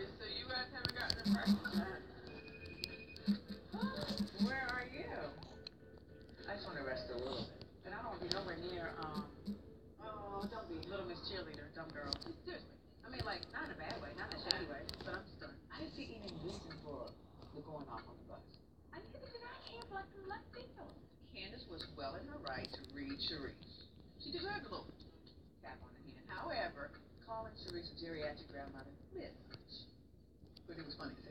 So you guys haven't gotten a practice? Where are you? I just want to rest a little bit. And I don't want to be nowhere near, um, oh, don't be little miss cheerleader, dumb girl. Seriously. I mean, like, not in a bad way, not in a shitty way, but I'm just done. I didn't see any reason for the going off on the bus. I did because I came like the left field. Candace was well in her right to read Cherise. She deserved a little tap on the hand. However, calling Cherise a geriatric grandmother, Miss but it was funny.